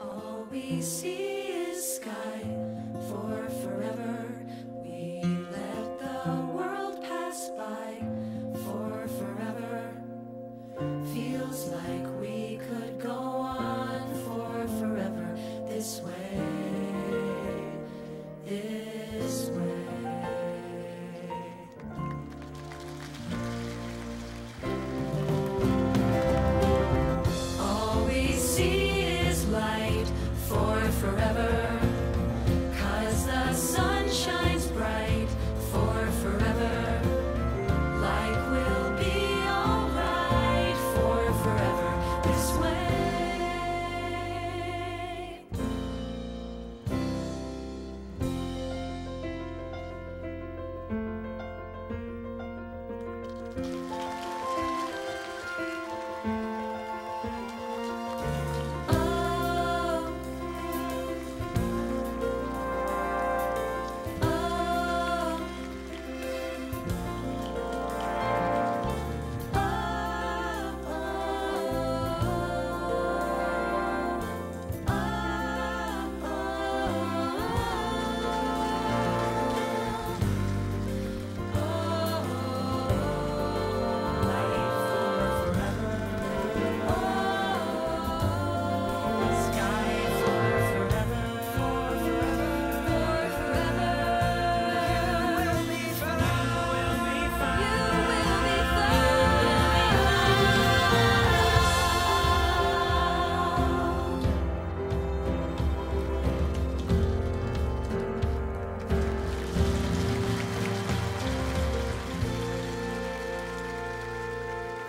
All we see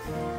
Thank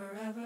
forever.